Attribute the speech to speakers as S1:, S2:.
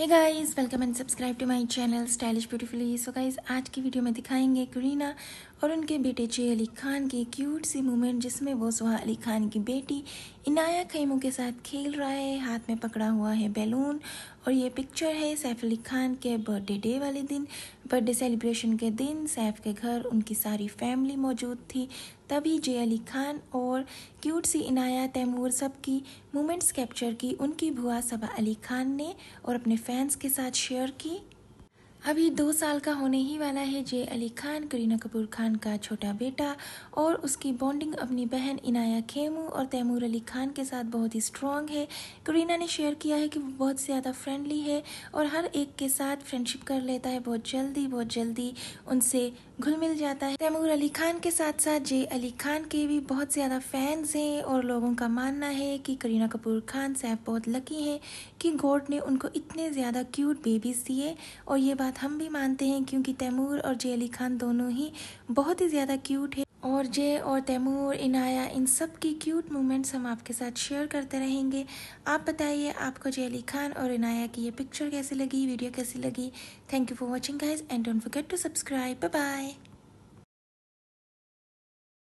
S1: Hey guys welcome and subscribe to my channel stylish beautifully so guys आज की video में दिखाएँगे करीना और उनके बेटे जे अली खान की क्यूट सी मूवमेंट जिसमें वो सुहा अली खान की बेटी इनाया खैमू के साथ खेल रहा है, हाथ में पकड़ा हुआ है बैलून और ये पिक्चर है सैफ अली खान के बर्थडे डे वाले दिन। बर्थडे सेलिब्रेशन के दिन सैफ के घर, उनकी सारी फैमिली मौजूद थी। तभी जे अली खान और क्यूट सी इनाया तैमूर सब की मोमेंट्स कैप्चर की। उनकी बुआ सबा अली खान ने और अपने फैंस के साथ शेयर की। अभी दो साल का होने ही वाला है जे अली खान, करीना कपूर खान का छोटा बेटा और उसकी बॉन्डिंग अपनी बहन इनाया खेमू और तैमूर अली खान के साथ बहुत ही स्ट्रॉन्ग है। करीना ने शेयर किया है कि वो बहुत ज़्यादा फ्रेंडली है और हर एक के साथ फ्रेंडशिप कर लेता है, बहुत जल्दी बहुत जल्दी उनसे घुल मिल जाता है। तैमूर अली खान के साथ साथ जे अली खान के भी बहुत ज़्यादा फैंस हैं और लोगों का मानना है कि करीना कपूर खान सैफ बहुत लकी हैं कि गॉड ने उनको इतने ज़्यादा क्यूट बेबीज़ दिए और ये बात हम भी मानते हैं क्योंकि तैमूर और जय अली खान दोनों ही बहुत ही ज़्यादा क्यूट है। और जय और तैमूर, इनाया, इन सब की क्यूट मोमेंट्स हम आपके साथ शेयर करते रहेंगे। आप बताइए, आपको जय अली खान और इनाया की ये पिक्चर कैसी लगी वीडियो कैसी लगी? Thank you for watching guys and don't forget to subscribe bye